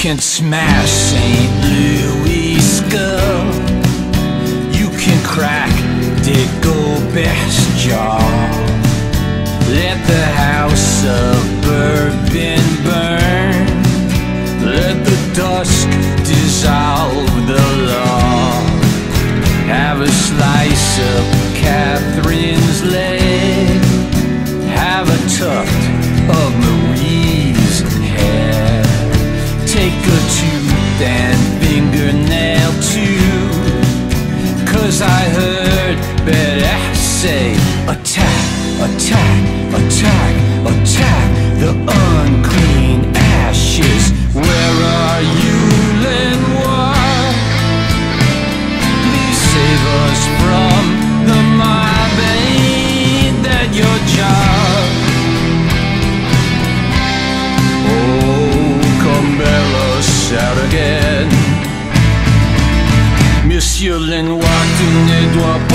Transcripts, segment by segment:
can smash St. Louis skull. You can crack Dick Dagobert's jaw. Let the house of bourbon burn. Let the dusk dissolve the law. Have a slice of Catherine's leg. Have a tuft and fingernail too. Cause I heard Barere say attack, attack, attack, attack the unclean ashes. Where are you, Lenoir? Please save us from the mob. Ain't that your job? Oh, us out again. masculine, walked in the door.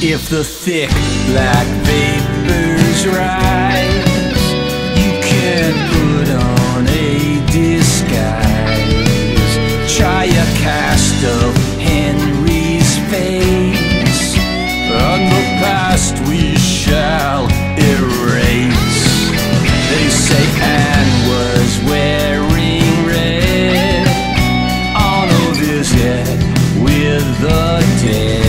If the thick black vapors rise, you can put on a disguise. Try a cast of Henry's face. On the past we shall erase. They say Anne was wearing red on a visit with the dead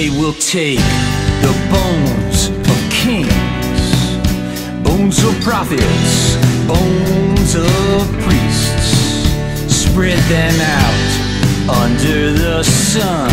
They will take the bones of kings, bones of prophets, bones of priests, spread them out under the sun,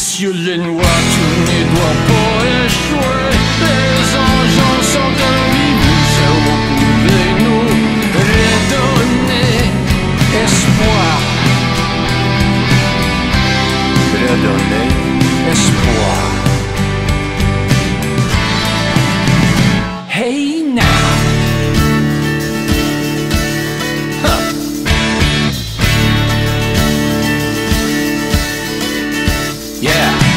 Monsieur Lenoir, tu ne dois pas échouer. Les engens sont de la vie, vous pouvez nous redonner espoir. Redonner espoir. Hey now. Yeah.